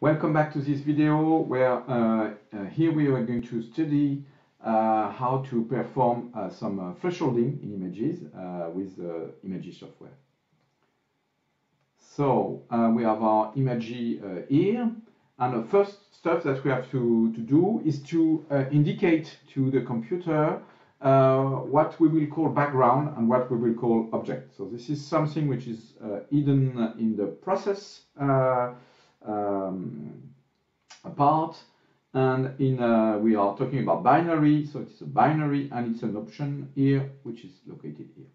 Welcome back to this video where uh, uh, here we are going to study uh, how to perform uh, some uh, thresholding in images uh, with the software. So we have our ImageJ here and the first stuff that we have to, to do is to indicate to the computer what we will call background and what we will call object. So this is something which is hidden in the process um, part. And in uh, we are talking about binary, so it's a binary and it's an option here, which is located here.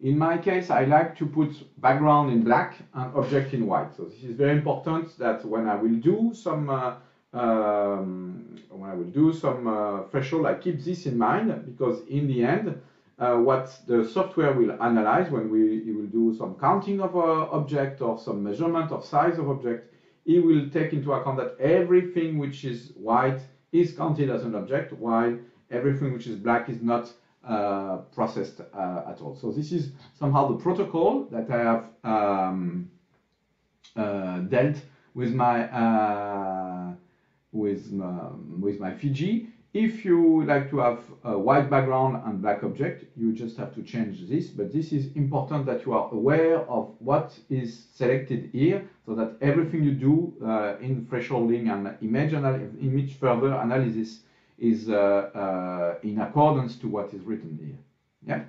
In my case, I like to put background in black and object in white. So this is very important that when I will do some uh, um, when I will do some uh, threshold, I keep this in mind because in the end, uh, what the software will analyze when we will do some counting of a object or some measurement of size of object he will take into account that everything which is white is counted as an object, while everything which is black is not uh, processed uh, at all. So this is somehow the protocol that I have um, uh, dealt with my uh, with my, with my Fiji. If you like to have a white background and black object, you just have to change this. But this is important that you are aware of what is selected here so that everything you do uh, in thresholding and image, image further analysis is uh, uh, in accordance to what is written here. Yeah.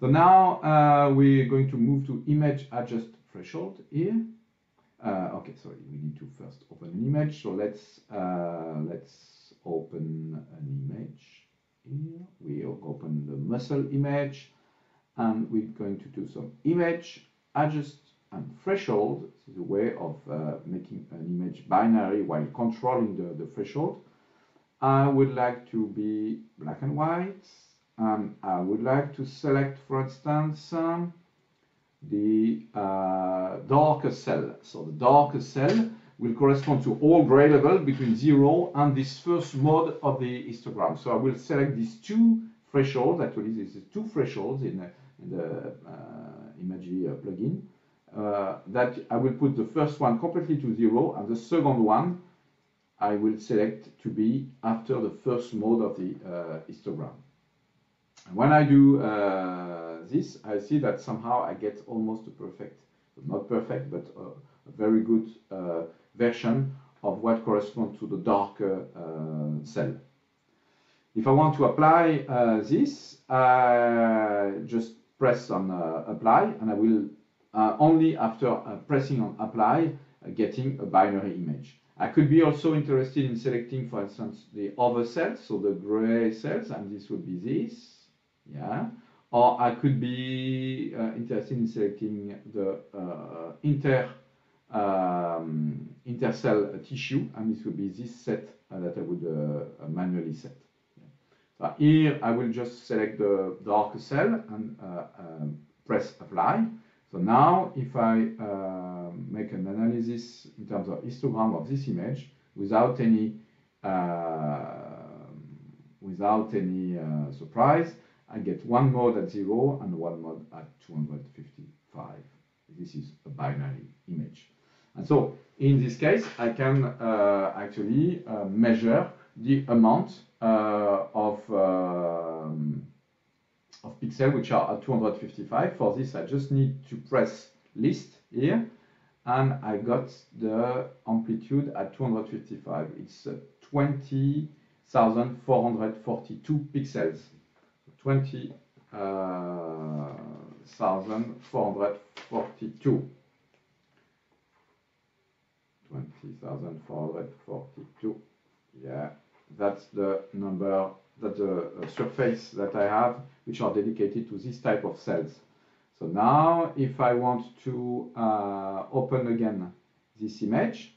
So now uh, we're going to move to image adjust threshold here. Uh, okay, sorry, we need to first open an image. So let's uh, let's open an image here. We'll open the muscle image and we're going to do some image adjust and threshold. This is a way of uh, making an image binary while controlling the, the threshold. I would like to be black and white and I would like to select for instance um, the uh, darker cell. So the darker cell will correspond to all gray level between 0 and this first mode of the histogram. So I will select these two thresholds, actually this is two thresholds in, in the uh, ImageJ uh, plugin, uh, that I will put the first one completely to 0 and the second one I will select to be after the first mode of the uh, histogram. When I do uh, this, I see that somehow I get almost a perfect, not perfect, but a very good uh, version of what corresponds to the darker uh, cell. If I want to apply uh, this, I just press on uh, apply and I will uh, only after uh, pressing on apply getting a binary image. I could be also interested in selecting, for instance, the other cells, so the gray cells, and this would be this, yeah. Or I could be uh, interested in selecting the uh, inter um, intercell tissue, and this would be this set uh, that I would uh, manually set. So here I will just select the dark cell and uh, um, press apply. So now if I uh, make an analysis in terms of histogram of this image without any uh, without any surprise, I get one mode at 0 and one mode at 255. This is a binary image. And so in this case, I can uh, actually uh, measure the amount uh, of, um, of pixels which are at 255. For this, I just need to press list here and I got the amplitude at 255. It's uh, 20,442 pixels. 20,442. 20,442. Yeah, that's the number, that's the uh, surface that I have, which are dedicated to this type of cells. So now, if I want to uh, open again this image,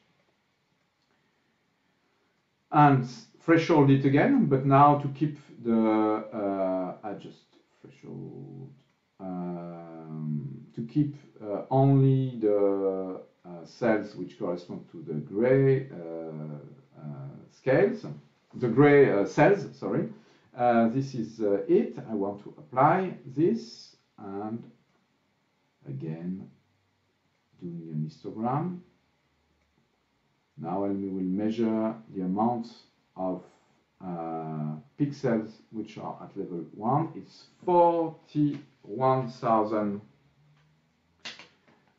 and threshold it again, but now to keep the uh, adjust threshold, um, to keep uh, only the uh, cells which correspond to the gray uh, uh, scales, the gray cells, sorry. this is it. I want to apply this and again doing an histogram. Now I will measure the amount of uh, pixels which are at level 1. It's 41,000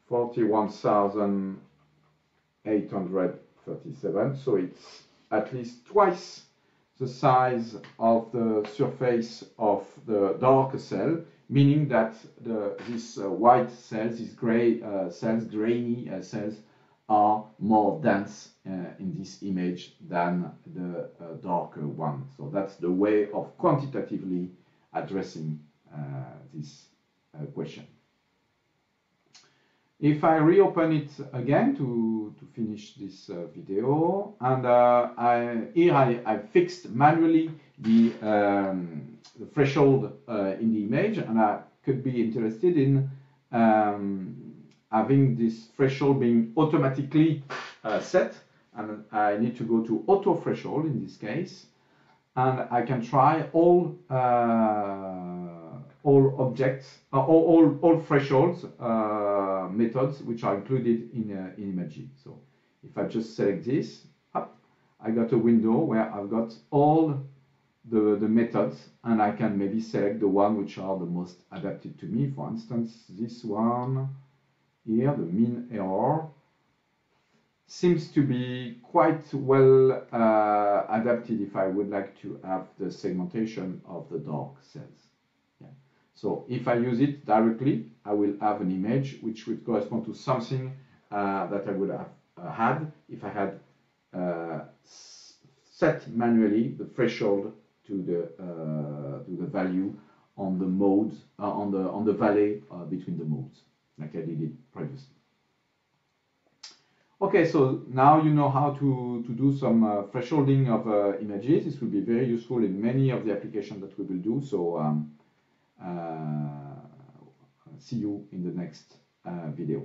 41,837 so it's at least twice the size of the surface of the dark cell meaning that the, this uh, white cells, these gray uh, cells, grainy uh, cells, are more dense uh, in this image than the uh, darker one. So that's the way of quantitatively addressing uh, this question. If I reopen it again to, to finish this video, and I, here I, I fixed manually the um, the threshold uh, in the image, and I could be interested in um, having this threshold being automatically uh, set. And I need to go to auto threshold in this case, and I can try all uh, all objects, uh, all, all, all thresholds uh, methods which are included in, uh, in ImageJ. So if I just select this, up, I got a window where I've got all the, the methods and I can maybe select the one which are the most adapted to me. For instance, this one here, the MinError, seems to be quite well uh, adapted if I would like to have the segmentation of the dark cells. Yeah. So if I use it directly, I will have an image which would correspond to something uh, that I would have uh, had if I had uh, set manually the threshold to the uh, to the value on the modes uh, on the on the valley between the modes, like I did it previously. Okay, so now you know how to, to do some uh, thresholding of uh, images. This will be very useful in many of the applications that we will do. So um, uh, see you in the next video.